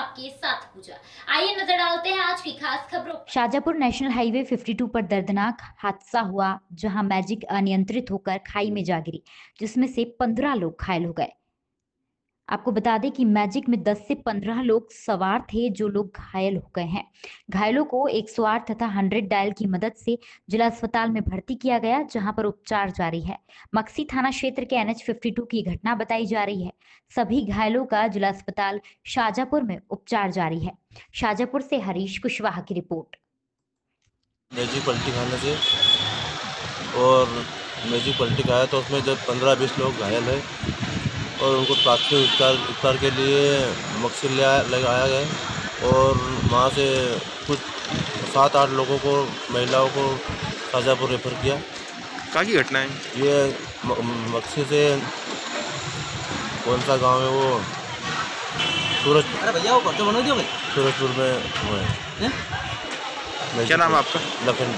आपके साथ पूजा। आइए नज़र डालते हैं आज की खास खबरों शाजापुर नेशनल हाईवे 52 पर दर्दनाक हादसा हुआ, जहाँ मैजिक अनियंत्रित होकर खाई में जा गिरी, जिसमें से पंद्रह लोग घायल हो गए। आपको बता दें कि मैजिक में 10 से 15 लोग सवार थे, जो लोग घायल हो गए हैं। घायलों को 108 तथा 100 डायल की मदद से जिला अस्पताल में भर्ती किया गया, जहाँ पर उपचार जारी है। मक्सी थाना क्षेत्र के एनएच 52 की घटना बताई जा रही है। सभी घायलों का जिला अस्पताल शाजापुर में उपचार जारी है। शाजापुर से हरीश कुशवाहा की रिपोर्ट। और मैजिक पलटी तो उसमें जब पंद्रह बीस लोग घायल है और उनको प्राथमिक उपचार उपचार के लिए मकसद ले लगाया गया और वहाँ से कुछ सात आठ लोगों को महिलाओं को शाजापुर रेफर किया। कहाँ की घटना है? ये मक्सी से कौन सा गाँव है वो? सूरज अरे भैया वो पर्चा बना दियो सूरजपुर में वो है। क्या नाम है आपका? लखन